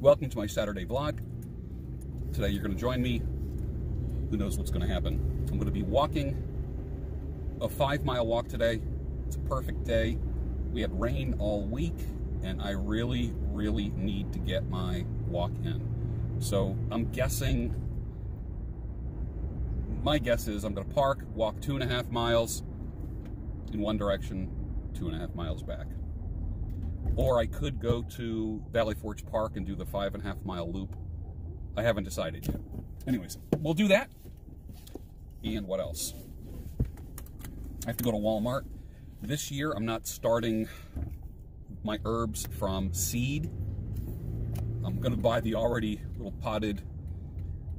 Welcome to my Saturday vlog. Today you're going to join me. Who knows what's going to happen? I'm going to be walking a five mile walk today. It's a perfect day. We had rain all week and I really, really need to get my walk in. So I'm guessing, my guess is I'm going to park, walk two and a half miles in one direction, two and a half miles back. Or I could go to Valley Forge Park and do the five and a half mile loop. I haven't decided yet. Anyways, we'll do that. And what else? I have to go to Walmart. This year, I'm not starting my herbs from seed. I'm gonna buy the already little potted,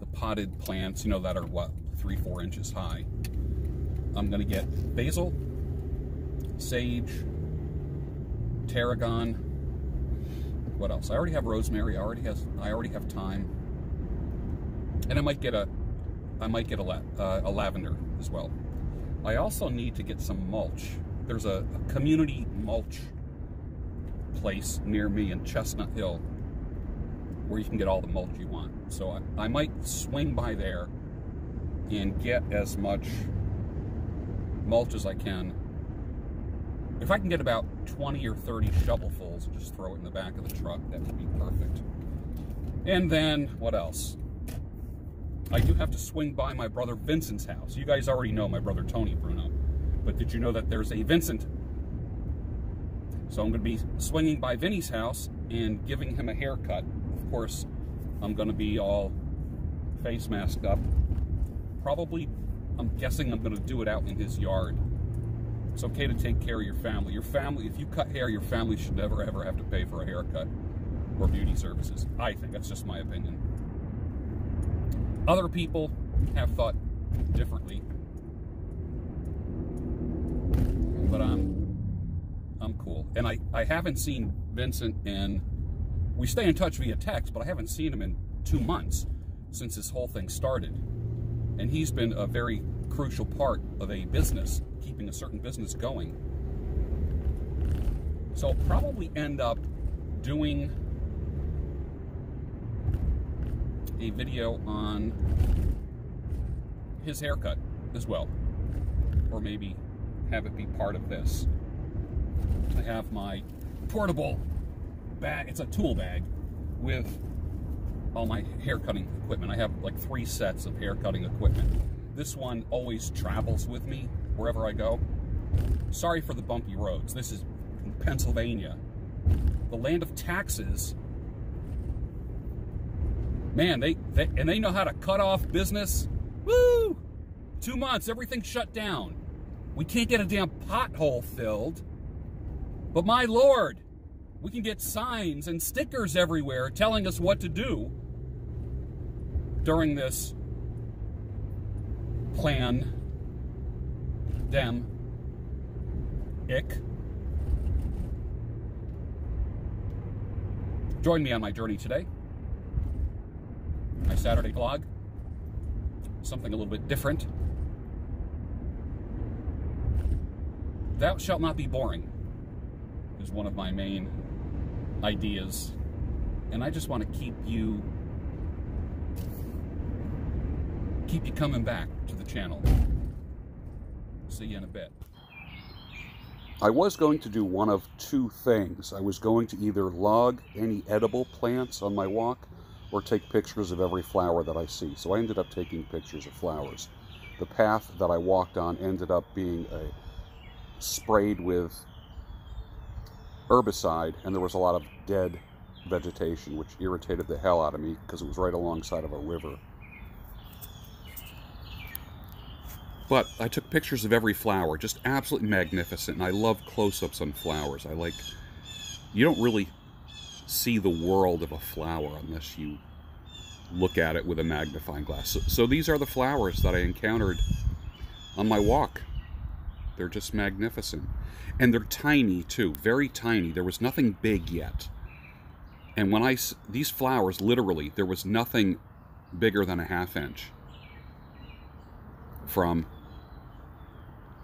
the potted plants, you know, that are what, three, four inches high. I'm gonna get basil, sage, tarragon. What else? I already have rosemary. I already has. I already have thyme. And I might get a, I might get a, la, uh, a lavender as well. I also need to get some mulch. There's a, a community mulch place near me in Chestnut Hill where you can get all the mulch you want. So I, I might swing by there and get as much mulch as I can if I can get about 20 or 30 shovelfuls and just throw it in the back of the truck, that would be perfect. And then, what else? I do have to swing by my brother Vincent's house. You guys already know my brother Tony Bruno. But did you know that there's a Vincent? So I'm going to be swinging by Vinny's house and giving him a haircut. Of course, I'm going to be all face masked up. Probably, I'm guessing I'm going to do it out in his yard. It's okay to take care of your family. Your family, if you cut hair, your family should never ever have to pay for a haircut or beauty services. I think that's just my opinion. Other people have thought differently. But I'm I'm cool. And I, I haven't seen Vincent in we stay in touch via text, but I haven't seen him in two months since this whole thing started. And he's been a very crucial part of a business keeping a certain business going. So I'll probably end up doing a video on his haircut as well. Or maybe have it be part of this. I have my portable bag, it's a tool bag with all my hair cutting equipment. I have like three sets of hair cutting equipment. This one always travels with me wherever I go. Sorry for the bumpy roads. This is Pennsylvania, the land of taxes. Man, they, they and they know how to cut off business. Woo! Two months, everything shut down. We can't get a damn pothole filled. But my lord, we can get signs and stickers everywhere telling us what to do during this plan dem, ick. Join me on my journey today. My Saturday vlog. Something a little bit different. Thou shalt not be boring is one of my main ideas. And I just want to keep you keep you coming back to the channel. See you in a bit. I was going to do one of two things. I was going to either log any edible plants on my walk or take pictures of every flower that I see. So I ended up taking pictures of flowers. The path that I walked on ended up being a sprayed with herbicide and there was a lot of dead vegetation which irritated the hell out of me because it was right alongside of a river. But I took pictures of every flower, just absolutely magnificent. And I love close-ups on flowers. I like, you don't really see the world of a flower unless you look at it with a magnifying glass. So, so these are the flowers that I encountered on my walk. They're just magnificent. And they're tiny too, very tiny. There was nothing big yet. And when I, these flowers, literally, there was nothing bigger than a half inch from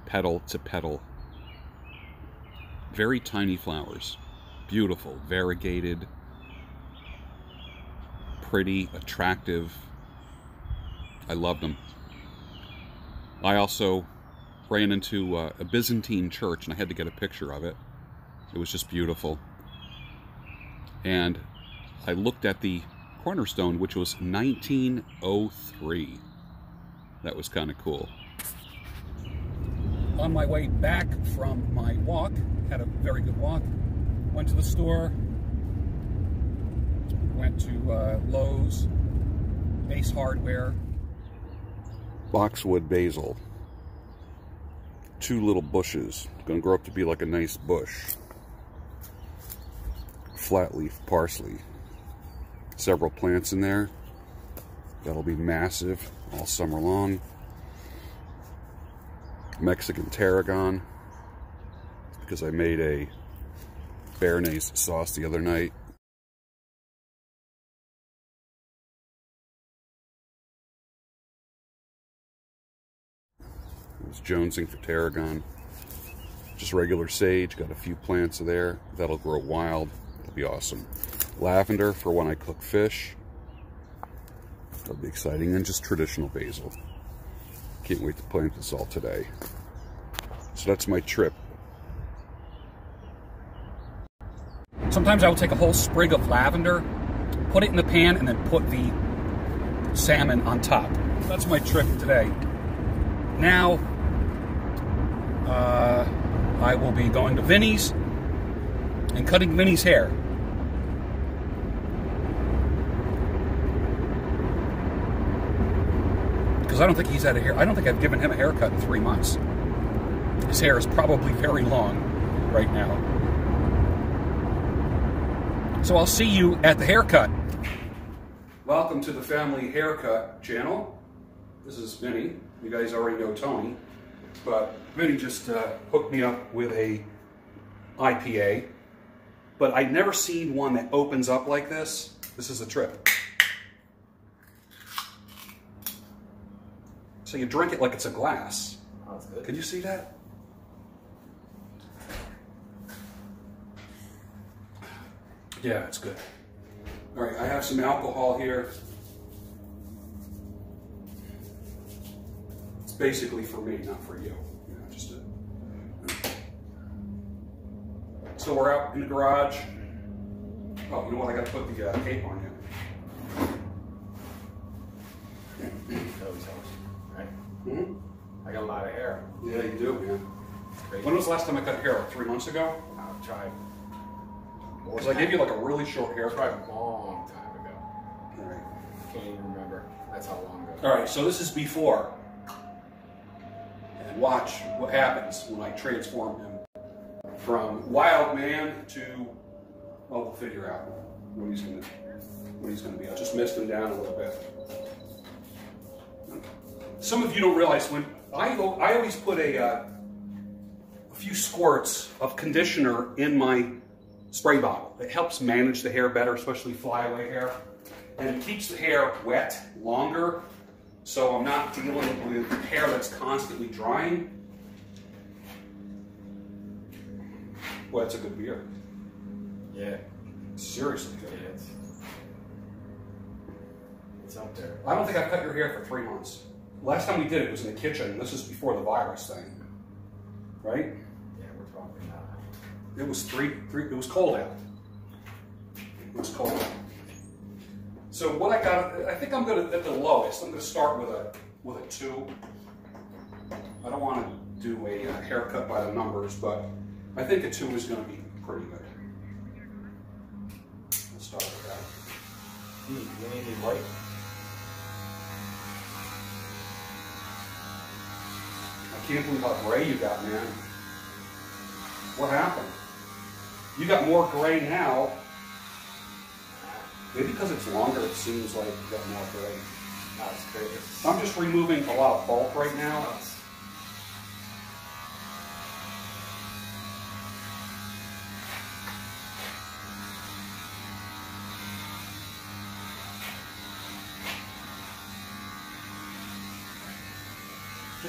petal to petal. Very tiny flowers. Beautiful, variegated. pretty, attractive. I loved them. I also ran into uh, a Byzantine church and I had to get a picture of it. It was just beautiful. And I looked at the cornerstone, which was 1903. That was kind of cool. On my way back from my walk, had a very good walk, went to the store, went to uh, Lowe's, Ace Hardware. Boxwood basil. Two little bushes. Gonna grow up to be like a nice bush. Flat leaf parsley. Several plants in there. That'll be massive all summer long. Mexican tarragon because I made a béarnaise sauce the other night. It was jonesing for tarragon. Just regular sage, got a few plants there. That'll grow wild. It'll be awesome. Lavender for when I cook fish. That'll be exciting. And just traditional basil. Can't wait to plant this all today. So that's my trip. Sometimes I will take a whole sprig of lavender, put it in the pan, and then put the salmon on top. That's my trip today. Now, uh, I will be going to Vinny's and cutting Vinny's hair. Because I don't think he's had a hair. I don't think I've given him a haircut in three months. His hair is probably very long right now. So I'll see you at the haircut. Welcome to the Family Haircut channel. This is Vinny. You guys already know Tony. But Vinny just uh, hooked me up with a IPA. But I'd never seen one that opens up like this. This is a trip. So you drink it like it's a glass. Oh, that's good. Can you see that? Yeah, it's good. All right, I have some alcohol here. It's basically for me, not for you. you know, just a... So we're out in the garage. Oh, you know what? I got to put the uh, cape on you. That always helps, right? Hmm I got a lot of hair. Yeah, you do, man. Crazy. When was the last time I cut hair? Like three months ago? I've tried. Because I gave you like a really short I tried haircut. a long time ago. All right. Can't even remember. That's how long ago. All right, so this is before. And watch what happens when I transform him from wild man to, well, we'll figure out what he's gonna, what he's gonna be. I just missed him down a little bit. Some of you don't realize when I, I always put a, uh, a few squirts of conditioner in my spray bottle. It helps manage the hair better, especially flyaway hair. And it keeps the hair wet longer, so I'm not dealing with hair that's constantly drying. Well, that's a good beer. Yeah. Seriously Yeah, good. it's, it's up there. I don't think I've cut your hair for three months. Last time we did it was in the kitchen, this is before the virus thing. Right? Yeah, we're probably not. It was three, three, it was cold out. It was cold out. So what I got, I think I'm gonna, at the lowest, I'm gonna start with a, with a two. I don't wanna do a uh, haircut by the numbers, but I think a two is gonna be pretty good. Let's start with that. Hmm, you need any white? Can't believe how gray you got, man. What happened? You got more gray now. Maybe because it's longer, it seems like you got more gray. I'm just removing a lot of bulk right now.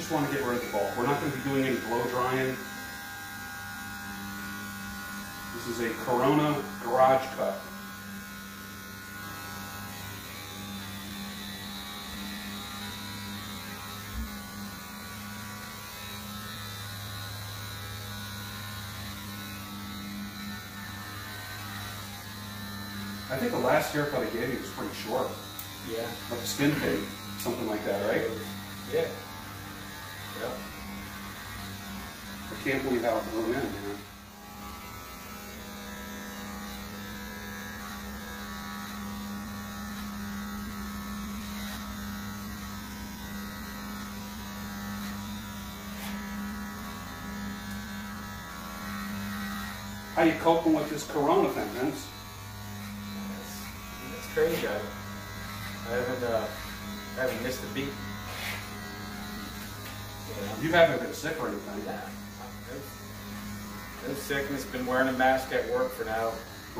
just want to get rid of the bulk. We're not going to be doing any blow drying. This is a Corona garage cut. I think the last haircut I gave you was pretty short. Yeah. Like a skin fade, something like that, right? Yeah. Yep. I can't believe how it grew in, man. How you coping with this corona thing, Vince? It's, it's crazy. I, I haven't uh, I haven't missed a beat. You? Haven't been sick or anything. Yeah. No sickness. Been wearing a mask at work for now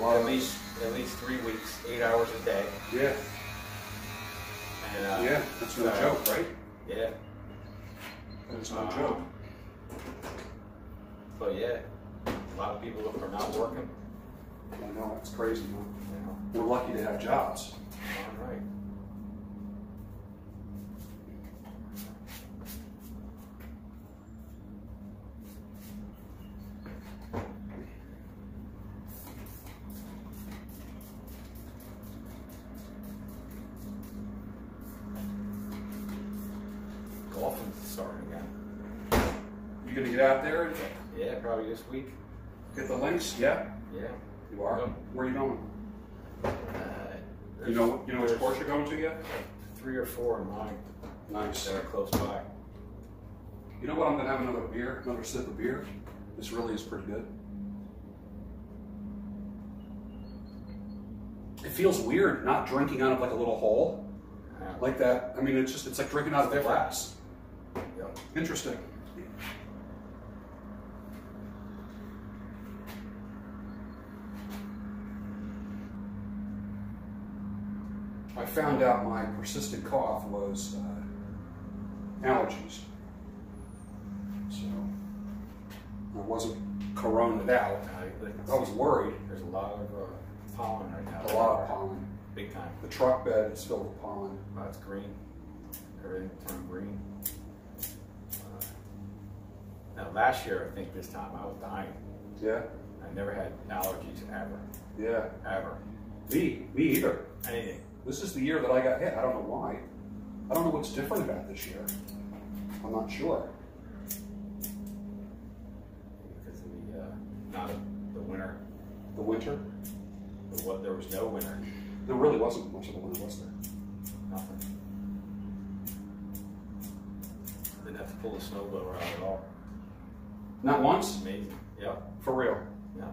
at least at least three weeks, eight hours a day. Yeah, And, uh, yeah, that's no so, joke, right? Yeah. That's no Um, joke. But yeah, a lot of people are not working. I know, it's crazy, know, We're lucky to have jobs. all right. Golfing's starting again. You gonna get out there Yeah, probably this week. get the links? Yeah, Yeah. you are. Where are you going? Uh, You know, you know which course you're going to yet? Three or four in mine Nice. that are close by. You know what? I'm gonna have another beer, another sip of beer. This really is pretty good. It feels weird not drinking out of like a little hole Yeah. like that. I mean, it's just it's like drinking out of a glass. Yep. Interesting. I found out my persistent cough was uh, allergies. So I wasn't coroned out. Uh, I was worried. There's a lot of uh, pollen right now. A lot of pollen. Big time. The truck bed is filled with pollen. It's green. Everything turned green. Uh, now, last year, I think this time I was dying. Yeah, I never had allergies ever, yeah. ever. Me, me either. Anything. This is the year that I got hit. I don't know why. I don't know what's different about this year. I'm not sure. Because of the, uh, not the winter. The winter? The, what, there was no winter. There really wasn't much of a winter, was there? Nothing. Didn't have to pull the snowblower out at all. Not once? Amazing. Yep. For real. Yeah.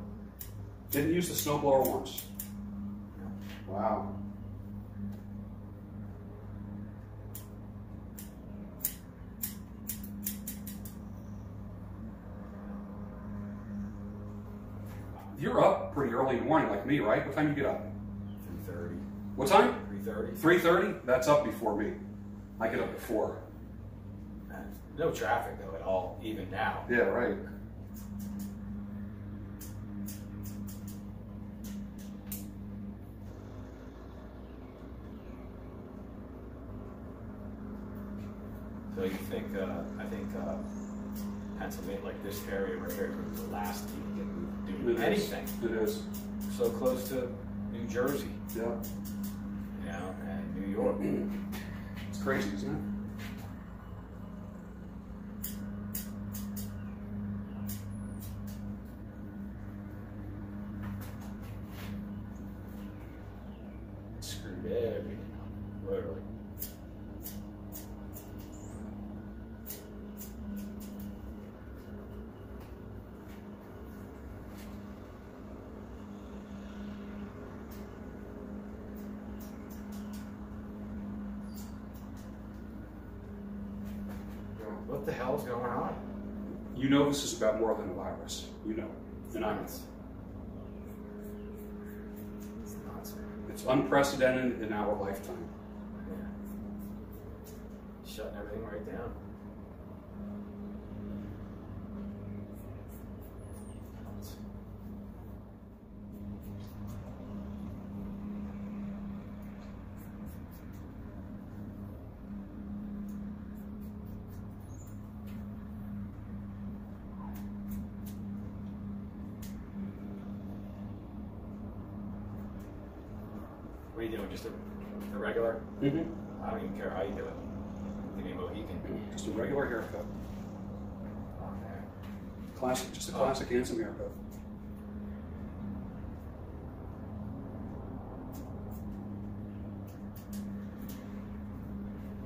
Didn't use the snowblower once. Yep. Wow. You're up pretty early in the morning like me, right? What time you get up? 330. What time? 330. 3.30? That's up before me. I get up at 4. And no traffic though at all, even now. Yeah, right. So you think, uh, I think, uh, Pennsylvania, like this area right here, is the last team to get moved, It do is. anything. It is. So close to New Jersey, Yeah. you know, and New York. It's crazy, isn't it? Screwed everything up, literally. What the hell's going on? You know this is about more than a virus. You know. And I know. It's it's nuts, man. It's unprecedented in our lifetime. Yeah. Shutting everything right down. Are you doing? Just a, a regular? Mm-hmm. I don't even care how you do it. Give me a Mohican. Just a regular haircut. Okay. Classic, just a Oh. classic handsome haircut.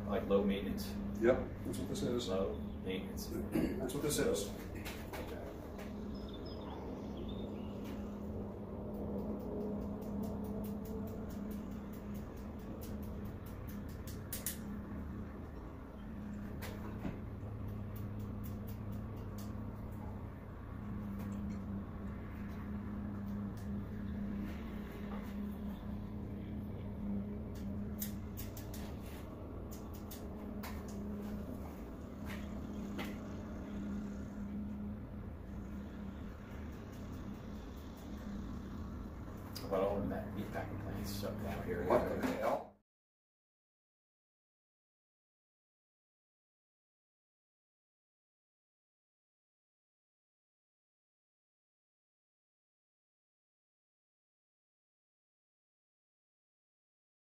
Like low maintenance. Yep, that's what this is. Low maintenance. That's what this is. About all of that meat packing plants stuff down here? What the hell?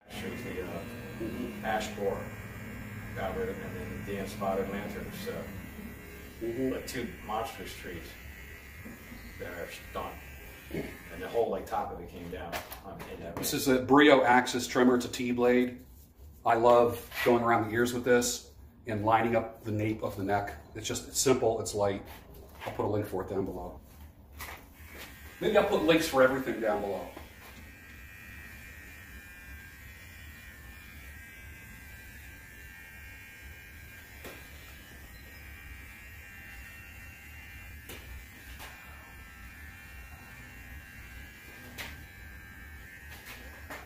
Shows the uh, ash borer. Got rid of and then the damn spotted lanterns. So, Mhm. like two monstrous trees that are done. And the whole like top of it came down on in that. This is a Brio Axis trimmer. It's a T-blade. I love going around the ears with this and lining up the nape of the neck. It's just, it's simple, it's light. I'll put a link for it down below. Maybe I'll put links for everything down below.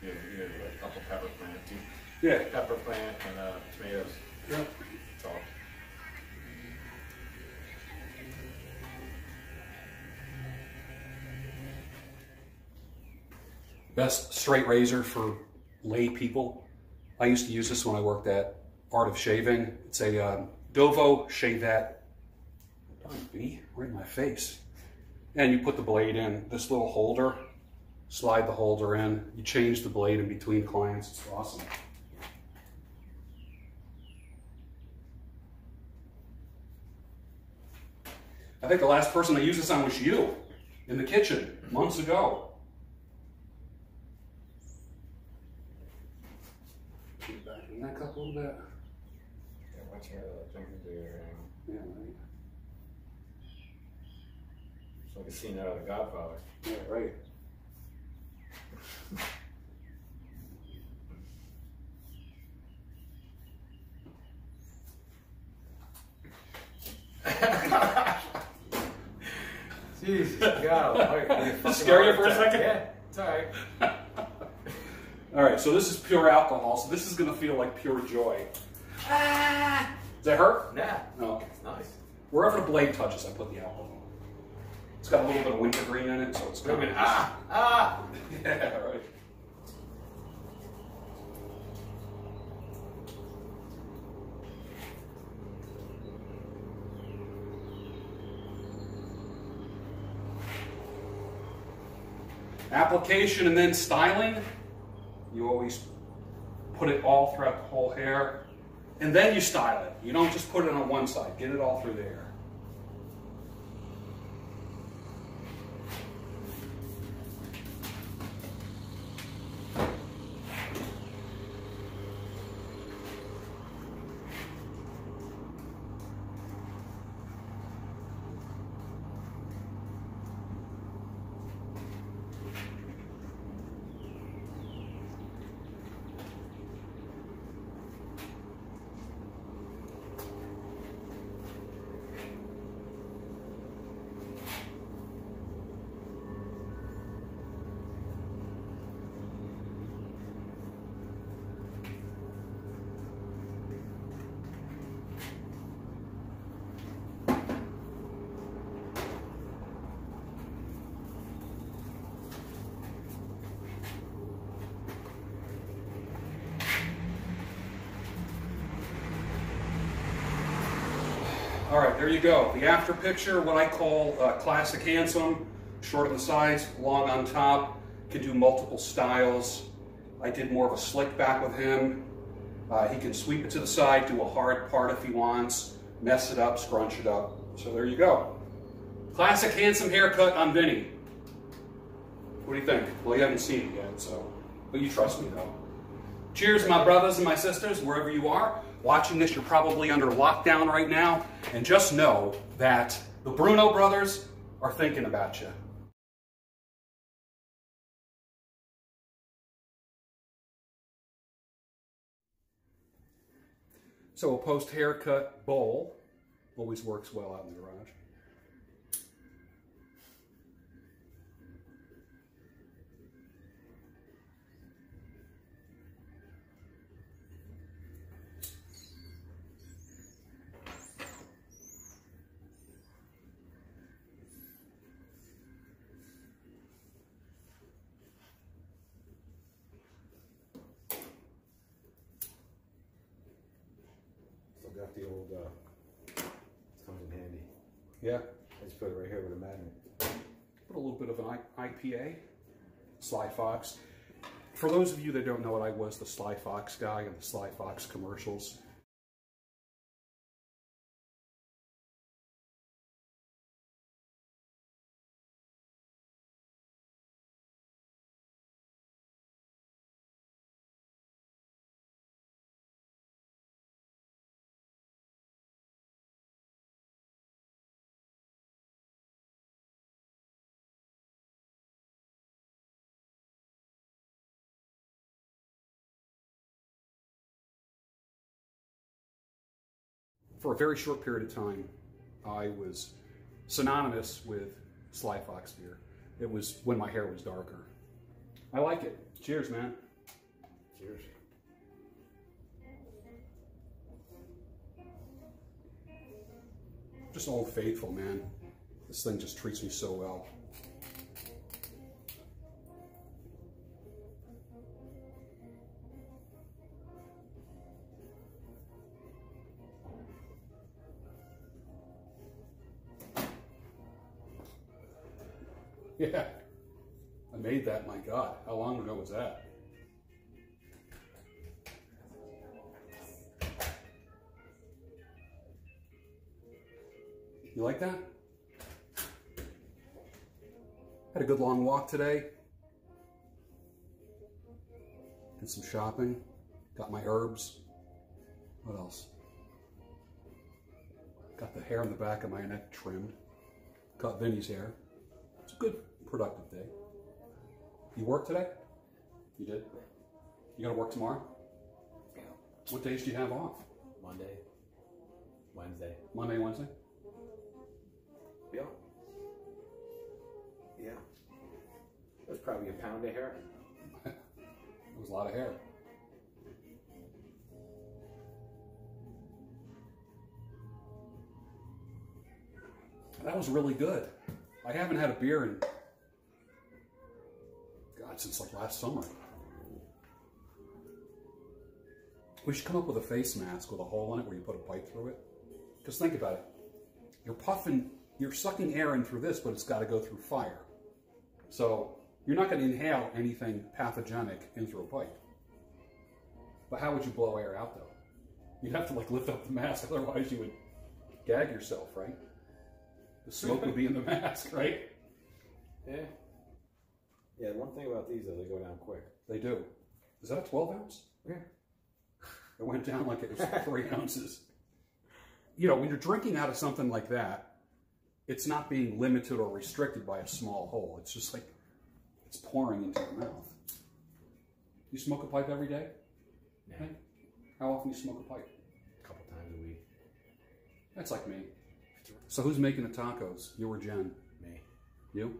You have, you have a couple pepper plant, two Yeah. pepper plant and uh, tomatoes. Yep. That's all. Best straight razor for lay people. I used to use this when I worked at Art of Shaving. It's a um, Dovo Shavette. Don't be right in my face. And you put the blade in this little holder, slide the holder in. You change the blade in between clients. It's awesome. I think the last person I used this on was you in the kitchen months ago. Get back your neck up a little bit. Yeah, watch out, jump into your, um, Yeah, right. It's like a scene out of The Godfather. Yeah, right. Jesus God. Scare you for a second? Yeah, it's all right. All right, so this is pure alcohol, so this is gonna feel like pure joy. Ah! Does that hurt? Nah, No. Okay. it's nice. Wherever the blade touches, I put the alcohol. It's got a little bit of wintergreen in it, so it's kind. Ah, ah. Yeah, right. Application and then styling. You always put it all throughout the whole hair. And then you style it. You don't just put it on one side. Get it all through the hair. There you go. The after picture, what I call uh, classic handsome, short on the sides, long on top, can do multiple styles. I did more of a slick back with him. Uh, he can sweep it to the side, do a hard part if he wants, mess it up, scrunch it up. So there you go. Classic handsome haircut on Vinny. What do you think? Well, you haven't seen it yet, so, but you trust me though. Cheers, my brothers and my sisters, wherever you are. Watching this, you're probably under lockdown right now, and just know that the Bruno brothers are thinking about you. So a post haircut bowl always works well out in the garage. Still got the old, uh, comes in handy. Yeah. I just put it right here with a magnet. Put a little bit of an I- IPA, Sly Fox. For those of you that don't know it, I was the Sly Fox guy in the Sly Fox commercials. For a very short period of time, I was synonymous with Sly Fox beer. It was when my hair was darker. I like it. Cheers, man. Cheers. Just old faithful, man. This thing just treats me so well. God. How long ago was that? You like that? Had a good long walk today. Did some shopping. Got my herbs. What else? Got the hair on the back of my neck trimmed. Cut Vinny's hair. It's a good, productive day. You work today? You did? You gotta work tomorrow? Yeah. What days do you have off? Monday, Wednesday. Monday, Wednesday? Yeah. Yeah. That's probably a pound of hair. It was a lot of hair. That was really good. I haven't had a beer in Since like last summer. We should come up with a face mask with a hole in it where you put a pipe through it. Just think about it. You're puffing, you're sucking air in through this, but it's got to go through fire. So you're not going to inhale anything pathogenic in through a pipe. But how would you blow air out though? You'd have to like lift up the mask, otherwise you would gag yourself, right? The smoke would be in the mask, right? Yeah. Yeah, one thing about these is they go down quick. They do. Is that a 12 ounce? Yeah. It went down like it was three ounces. You know, when you're drinking out of something like that, it's not being limited or restricted by a small hole. It's just like it's pouring into your mouth. You smoke a pipe every day? Yeah. How often do you smoke a pipe? A couple times a week. That's like me. So who's making the tacos? You or Jen? Me. You?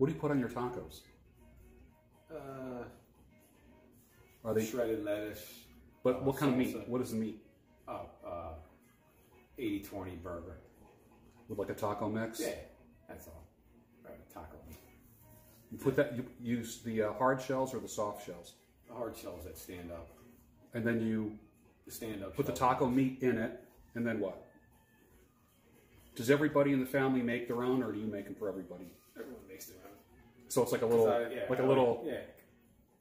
What do you put on your tacos? uh, Are they? shredded lettuce. But what kind of meat? What is the meat? Oh, uh, 80-20 burger. With like a taco mix? Yeah, that's all. Right, taco meat. You put that. You use the uh, hard shells or the soft shells, The hard shells that stand up. and then you The stand up. put the taco meat in it, and then what? Does everybody in the family make their own, or do you make them for everybody? Everyone makes their own. So it's like a little, So, yeah, like a I little. yeah.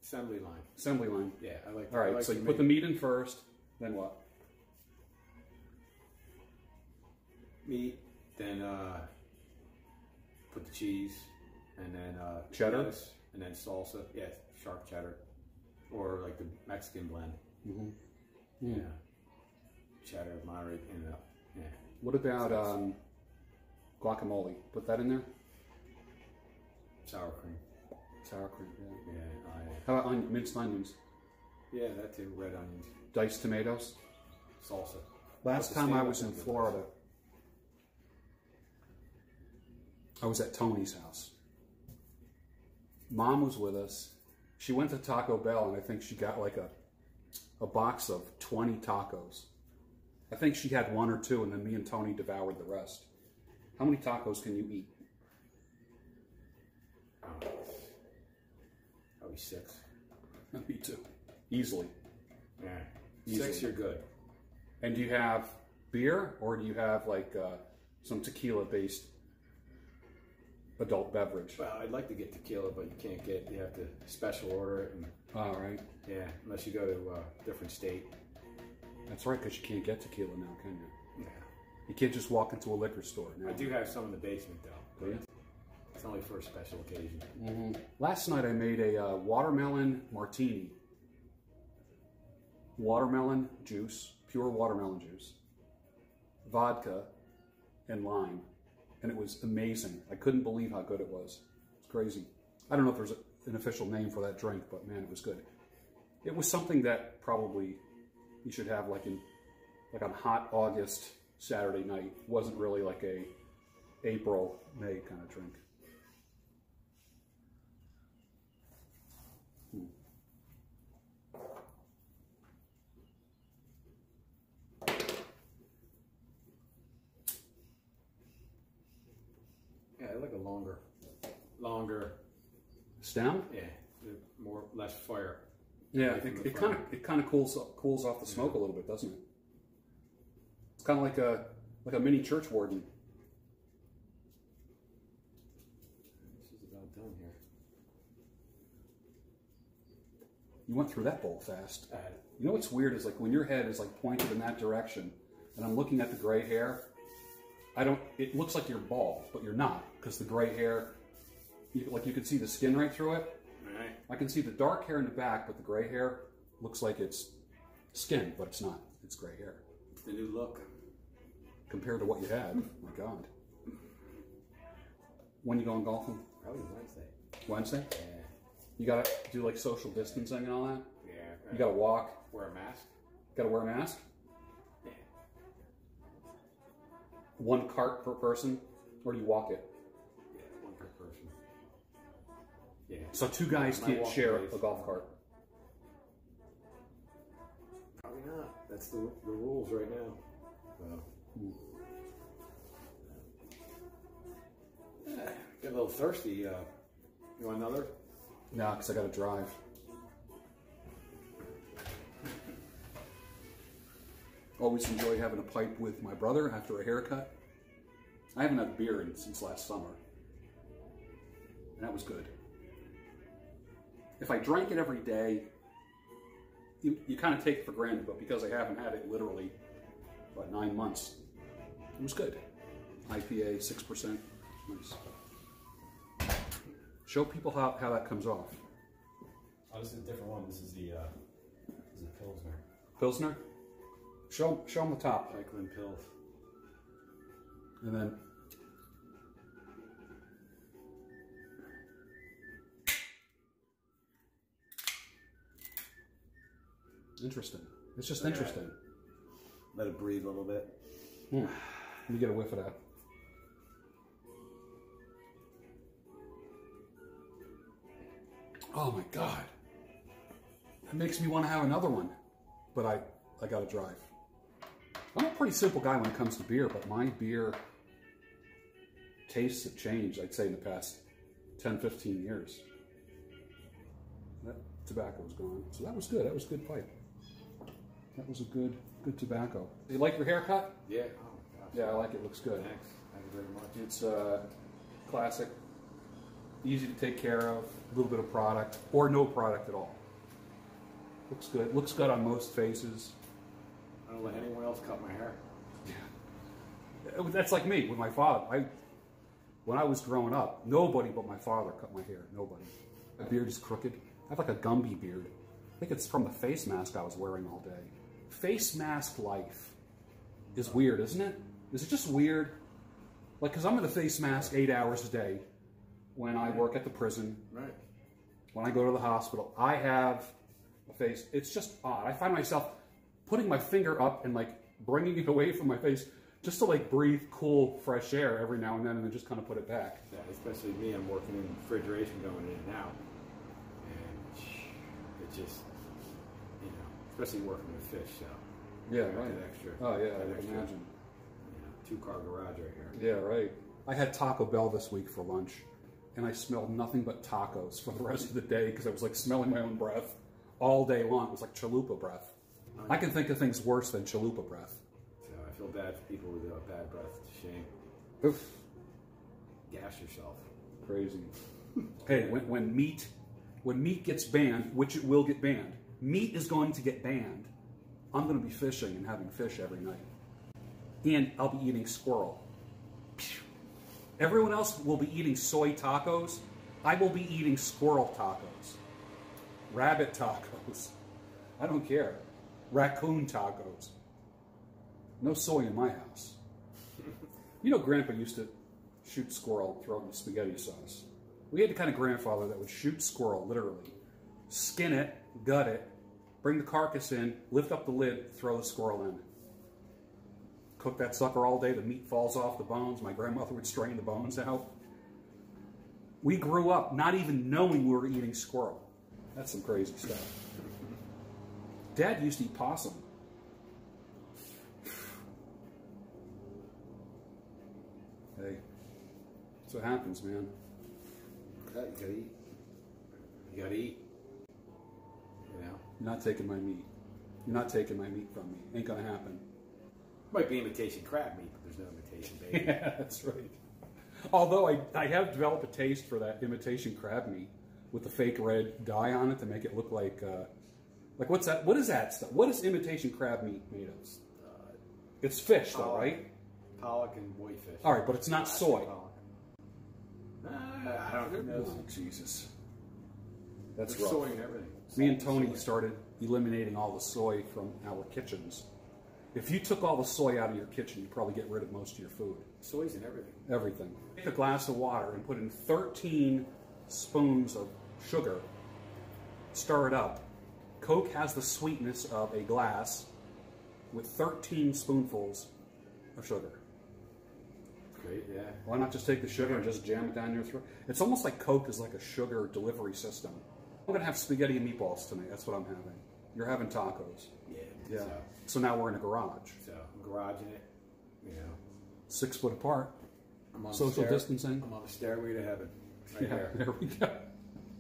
assembly line. Assembly line. Yeah, I like. All I like so you put the meat in first, then what? meat, then uh, put the cheese, and then uh, Cheddar? lettuce, and then salsa. Yeah, sharp cheddar, or like the Mexican blend. Mm-hmm. Yeah, cheddar, Monterey, and uh, yeah, What about um, guacamole? Put that in there? Sour cream. Sour cream, yeah. Yeah, I, uh, How about onion, minced onions? yeah, that too. Red onions, Diced tomatoes? salsa. Last time I was in Florida, I was at Tony's house. Mom was with us. She went to Taco Bell and I think she got like a a box of 20 tacos. I think she had one or two and then me and Tony devoured the rest. How many tacos can you eat? Oh, probably six. Me too. Easily. Yeah, Easily. six. You're good. And do you have beer or do you have like uh, some tequila based adult beverage? Well, I'd like to get tequila, but you can't get. You have to special order it, and All right. yeah, unless you go to a different state. That's right, because you can't get tequila now, can you? Yeah, You can't just walk into a liquor store now. I do have some in the basement though. You? It's only for a special occasion. Last night I made a uh, watermelon martini. Watermelon juice, pure watermelon juice, vodka, and lime. And it was amazing. I couldn't believe how good it was. It's crazy. I don't know if there's a, an official name for that drink, but man, it was good. It was something that probably you should have like in like on hot August Saturday night. It wasn't really like a April, May kind of drink. Longer, longer. Stem? Yeah, more less fire. Yeah, it, it kind of it kind of cools cools off the smoke a little bit, doesn't it? It's kind of like a like a mini church warden. This is about done here. You went through that bowl fast. Uh, You know what's weird is like when your head is like pointed in that direction, and I'm looking at the gray hair. I don't. It looks like you're bald, but you're not because the gray hair, you, like you can see the skin right through it. right. I can see the dark hair in the back, but the gray hair looks like it's skin, but it's not. It's gray hair It's the new look. compared to what you had. My God. When you going golfing? Probably Wednesday. Wednesday? Yeah. You gotta do like social distancing and all that. Yeah. You gotta walk. wear a mask. Gotta wear a mask. Yeah. One cart per person, or do you walk it? Yeah, one per person. Yeah. So two guys My can't share days. a golf cart. Probably not. That's the, the rules right now. So. Yeah, get a little thirsty. Uh, you want another? No, because I gotta drive. Always enjoy having a pipe with my brother after a haircut. I haven't had beer in, since last summer. And that was good. If I drank it every day, you, you kind of take it for granted, but because I haven't had it literally, what, nine months, it was good. IPA, 6%. Nice. Show people how, how that comes off. Oh, this is a different one. This is the uh, this is a Pilsner. Pilsner. Show show them the top, Cycling pills. and then interesting. It's just interesting. Let it breathe a little bit. Hmm. Let me get a whiff of that. Oh my god. That makes me want to have another one. But I I gotta drive. I'm a pretty simple guy when it comes to beer, but my beer tastes have changed, I'd say, in the past 10, 15 years. That tobacco was gone. So that was good. That was good pipe. That was a good good tobacco. You like your haircut? Yeah. Oh gosh. Yeah, I like it. Looks good. Thanks. Thank you very much. It's uh, classic, easy to take care of, a little bit of product, or no product at all. Looks good. Looks good on most faces. I don't let anyone else cut my hair. That's like me with my father. I, when I was growing up, nobody but my father cut my hair. Nobody. My beard is crooked. I have like a Gumby beard. I think it's from the face mask I was wearing all day. Face mask life is weird, isn't it? Is it just weird? Like, because I'm in the face mask eight hours a day when I work at the prison, Right. when I go to the hospital. I have a face. It's just odd. I find myself putting my finger up and like bringing it away from my face just to like breathe cool, fresh air every now and then and then just kind of put it back. Yeah, especially me, I'm working in refrigeration going in and out. And it just, you know, especially working with fish, so. Yeah, right. that extra. Oh, yeah, I extra, imagine. You know, two car garage right here. Yeah, right. I had Taco Bell this week for lunch and I smelled nothing but tacos for the rest of the day because I was like smelling my own breath all day long. It was like chalupa breath. I can think of things worse than chalupa breath. So I feel bad for people with uh, bad breath. Shame. Oof. Gas yourself. Crazy. hey, when, when meat when meat gets banned, which it will get banned, meat is going to get banned. I'm going to be fishing and having fish every night, and I'll be eating squirrel. Everyone else will be eating soy tacos. I will be eating squirrel tacos, rabbit tacos. I don't care. Raccoon tacos. No soy in my house. You know, Grandpa used to shoot squirrel, throw it in spaghetti sauce. We had the kind of grandfather that would shoot squirrel, literally, skin it, gut it, bring the carcass in, lift up the lid, throw the squirrel in. Cook that sucker all day, the meat falls off the bones. My grandmother would strain the bones out. We grew up not even knowing we were eating squirrel. That's some crazy stuff. Dad used to eat possum. Hey, that's what happens, man. You gotta eat. You gotta eat. You know? You're not taking my meat. You're not taking my meat from me. Ain't gonna happen. Might be imitation crab meat, but there's no imitation baby. Yeah, that's right. Although I, I have developed a taste for that imitation crab meat with the fake red dye on it to make it look like, uh, like what's that? What is that stuff? What is imitation crab meat made of? Uh, It's fish, though, pollock. right? Pollock and whitefish. All right, but it's not soy. Pollock. Uh, I don't know. Oh, Jesus. That's There's rough. soy and everything. Me and Tony started eliminating all the soy from our kitchens. If you took all the soy out of your kitchen, you'd probably get rid of most of your food. Soy's in everything. Everything. Take a glass of water and put in 13 spoons of sugar. Stir it up. Coke has the sweetness of a glass with 13 spoonfuls of sugar. Great, yeah. Why not just take the sugar and just jam it down your throat? It's almost like Coke is like a sugar delivery system. I'm gonna have spaghetti and meatballs tonight. That's what I'm having. You're having tacos. Yeah. Yeah. So, So now we're in a garage, so I'm garaging it. You know. six foot apart. I'm on Social stair- distancing. I'm on the stairway to heaven. Right Yeah, there. there we go.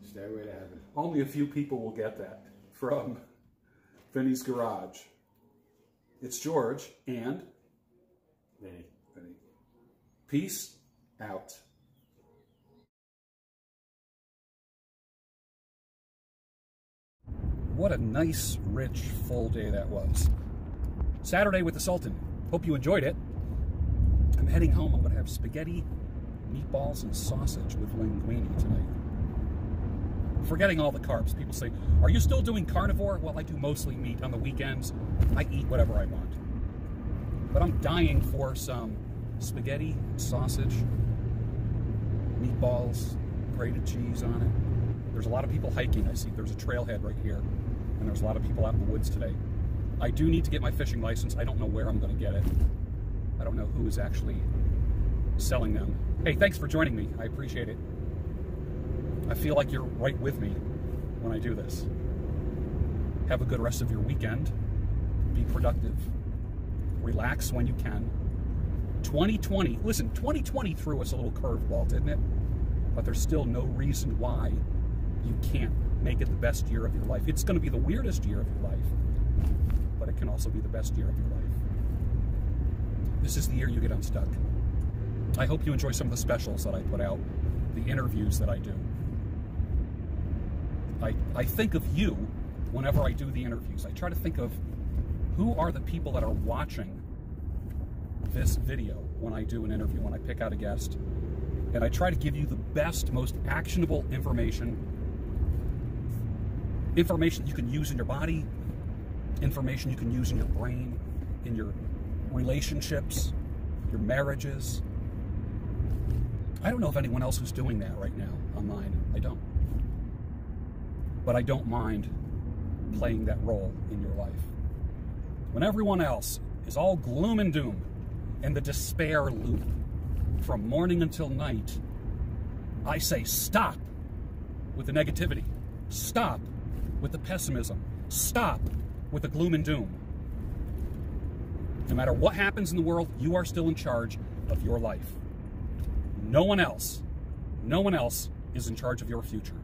Stairway to heaven. Only a few people will get that from Vinny's garage. It's George and Vinny. Vinny. Peace out. What a nice, rich, full day that was. Saturday with the Sultan. Hope you enjoyed it. I'm heading home. I'm going to have spaghetti, meatballs, and sausage with linguine tonight. Forgetting all the carbs. People say, Are you still doing carnivore? Well, I do mostly meat on the weekends. I eat whatever I want. But I'm dying for some spaghetti, sausage, meatballs, grated cheese on it. There's a lot of people hiking. I see there's a trailhead right here, and there's a lot of people out in the woods today. I do need to get my fishing license. I don't know where I'm going to get it. I don't know who is actually selling them. Hey, thanks for joining me. I appreciate it. I feel like you're right with me when I do this. Have a good rest of your weekend. Be productive. Relax when you can. 2020, listen, 2020 threw us a little curveball, didn't it? But there's still no reason why you can't make it the best year of your life. It's going to be the weirdest year of your life, but it can also be the best year of your life. This is the year you get unstuck. I hope you enjoy some of the specials that I put out, the interviews that I do. I, I think of you whenever I do the interviews. I try to think of who are the people that are watching this video when I do an interview, when I pick out a guest. And I try to give you the best, most actionable information. Information you can use in your body, information you can use in your brain, in your relationships, your marriages. I don't know if anyone else is doing that right now online. I don't. But I don't mind playing that role in your life. When everyone else is all gloom and doom and the despair loop from morning until night, I say stop with the negativity. Stop with the pessimism. Stop with the gloom and doom. No matter what happens in the world, you are still in charge of your life. No one else, no one else is in charge of your future.